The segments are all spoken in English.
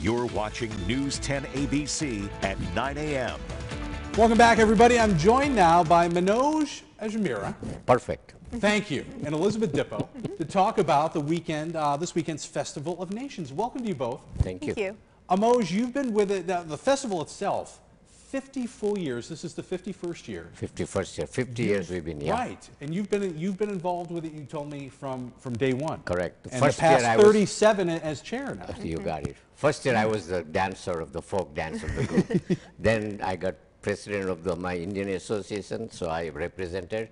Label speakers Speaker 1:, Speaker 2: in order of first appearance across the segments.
Speaker 1: You're watching News 10 ABC at 9 a.m.
Speaker 2: Welcome back, everybody. I'm joined now by Manoj Ajmera.
Speaker 3: Perfect.
Speaker 2: Thank you. And Elizabeth Dippo to talk about the weekend, uh, this weekend's Festival of Nations. Welcome to you both.
Speaker 3: Thank you.
Speaker 4: Thank you.
Speaker 2: Manoj, you've been with it, now, the festival itself, 50 full years. This is the 51st year.
Speaker 3: 51st year, 50 years we've been here.
Speaker 2: Right. And you've been you've been involved with it, you told me, from, from day one.
Speaker 3: Correct. The
Speaker 2: And
Speaker 3: first
Speaker 2: the past
Speaker 3: year I was-
Speaker 2: 37 as chair now.
Speaker 3: You got it. First year I was the dancer of the folk dance of the group. then I got president of the, my Indian association, so I represented.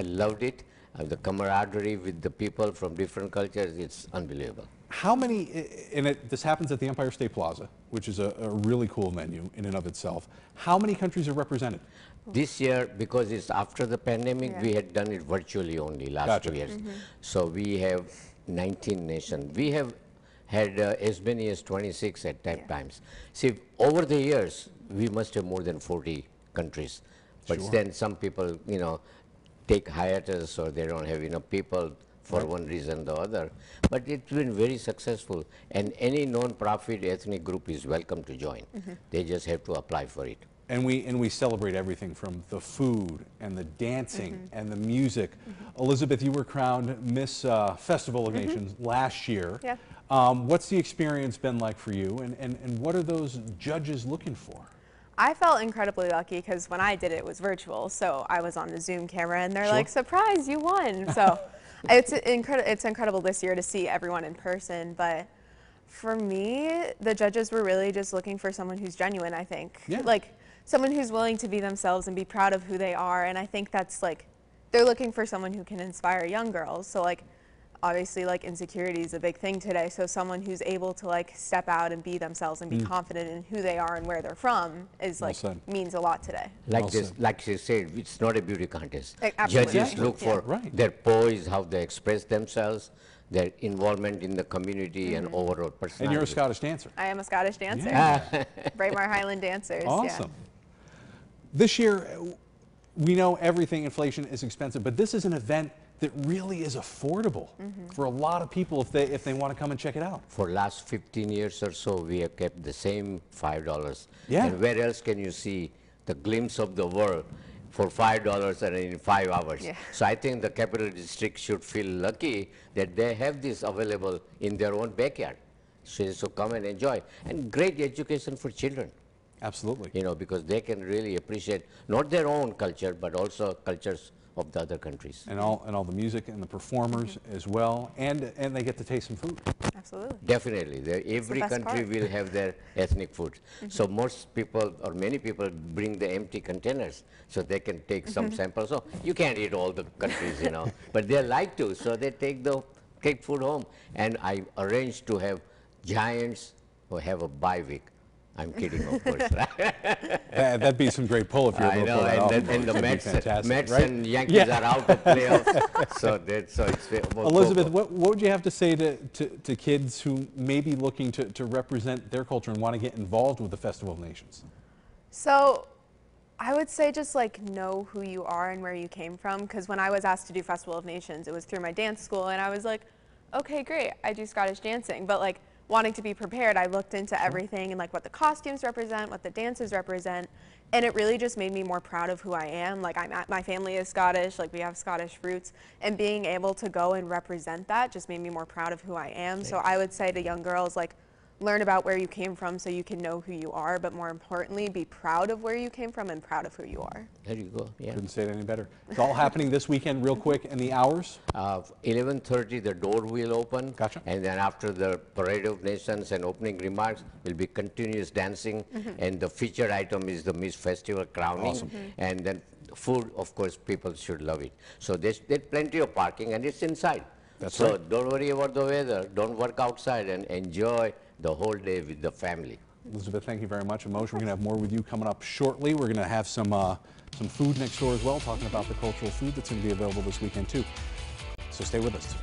Speaker 3: I loved it. Uh, the camaraderie with the people from different cultures, it's unbelievable.
Speaker 2: How many, and it, this happens at the Empire State Plaza, which is a, a really cool venue in and of itself. How many countries are represented?
Speaker 3: This year, because it's after the pandemic,
Speaker 4: Yeah.
Speaker 3: we had done it virtually only last
Speaker 2: Gotcha.
Speaker 3: two years. So we have 19 nations. We have had uh, as many as 26 at that times. See, over the years, we must have more than 40 countries. But
Speaker 2: Sure.
Speaker 3: then some people, you know, take hiatus or they don't have enough people for one reason or the other. But it's been very successful, and any non-profit ethnic group is welcome to join. They just have to apply for it.
Speaker 2: And we, and we celebrate everything from the food and the dancing and the music. Elizabeth, you were crowned Miss uh, Festival of Nations last year.
Speaker 4: Yeah.
Speaker 2: Um, what's the experience been like for you, and, and, and what are those judges looking for?
Speaker 4: I felt incredibly lucky because when I did it, it was virtual, so I was on the Zoom camera, and they're
Speaker 2: Sure.
Speaker 4: like, "Surprise, you won!" So it's incredible. It's incredible this year to see everyone in person. But for me, the judges were really just looking for someone who's genuine. I think,
Speaker 2: Yeah.
Speaker 4: like someone who's willing to be themselves and be proud of who they are. And I think that's like they're looking for someone who can inspire young girls. So like obviously like insecurity is a big thing today so someone who's able to like step out and be themselves and be confident in who they are and where they're from is
Speaker 2: Mm. Well
Speaker 4: like
Speaker 2: said.
Speaker 4: means a lot today
Speaker 3: Like
Speaker 2: Well
Speaker 3: this,
Speaker 2: said.
Speaker 3: like she said, it's not a beauty contest.
Speaker 4: Eh, absolutely.
Speaker 3: Judges look
Speaker 4: Yeah.
Speaker 3: for
Speaker 2: Right.
Speaker 3: their poise, how they express themselves, their involvement in the community, and
Speaker 4: Mm-hmm.
Speaker 3: overall personality.
Speaker 2: And you're a Scottish dancer.
Speaker 4: i am a scottish dancer
Speaker 2: Yeah.
Speaker 4: braemar highland dancers
Speaker 2: Awesome. This year, uh, we know everything, inflation is expensive, but this is an event that really is affordable mm-hmm. for a lot of people if they, if they want to come and check it out.
Speaker 3: For last 15 years or so, we have kept the same five dollars.
Speaker 2: Yeah.
Speaker 3: And where else can you see the glimpse of the world for five dollars and in five hours?
Speaker 4: Yeah.
Speaker 3: So I think the capital district should feel lucky that they have this available in their own backyard. So, so come and enjoy, and great education for children.
Speaker 2: Absolutely.
Speaker 3: you know, because they can really appreciate not their own culture, but also cultures of the other countries.
Speaker 2: And all, and all the music and the performers mm-hmm. as well, and, and they get to taste some food.
Speaker 4: absolutely
Speaker 3: Definitely, the, every
Speaker 4: best
Speaker 3: country
Speaker 4: part.
Speaker 3: will have their ethnic food. Mm-hmm. So most people, or many people, bring the empty containers so they can take some mm-hmm. samples. So you can't eat all the countries, you know, but they like to, so they take the cake food home. And I arranged to have giants who have a bye week. I'm kidding, of course. right?
Speaker 2: That- That'd be some great pull if you're
Speaker 3: I
Speaker 2: able to
Speaker 3: know,
Speaker 2: pull that off.
Speaker 3: and, then, and the Mets, Mets
Speaker 2: right?
Speaker 3: and Yankees
Speaker 2: Yeah.
Speaker 3: are out of playoffs, so that so it's very- well,
Speaker 2: Elizabeth,
Speaker 3: go-
Speaker 2: what, what would you have to say to, to, to kids who may be looking to, to represent their culture and want to get involved with the Festival of Nations?
Speaker 4: So I would say just like know who you are and where you came from. Because when I was asked to do Festival of Nations, it was through my dance school, and I was like, okay, great, I do Scottish dancing. But like wanting to be prepared, I looked into everything and like what the costumes represent, what the dances represent. And it really just made me more proud of who I am. Like I'm at, my family is Scottish, like we have Scottish roots, and being able to go and represent that just made me more proud of who I am. So I would say to young girls, like learn about where you came from so you can know who you are, but more importantly, be proud of where you came from and proud of who you are.
Speaker 3: There you go, yeah.
Speaker 2: Couldn't say it any better. It's all happening this weekend, real quick, and the hours?
Speaker 3: Uh, 11:30, the door will open.
Speaker 2: Gotcha.
Speaker 3: And then after the Parade of Nations and opening remarks, will be continuous dancing. And the featured item is the Miss Festival crowning.
Speaker 2: Awesome.
Speaker 3: And then food, of course, people should love it. So there's, there's plenty of parking, and it's inside.
Speaker 2: That's
Speaker 3: so
Speaker 2: right.
Speaker 3: don't worry about the weather. Don't work outside and enjoy the whole day with the family.
Speaker 2: Elizabeth, thank you very much. Emotion, we're going to have more with you coming up shortly. We're going to have some, uh, some food next door as well, talking about the cultural food that's going to be available this weekend, too. So stay with us.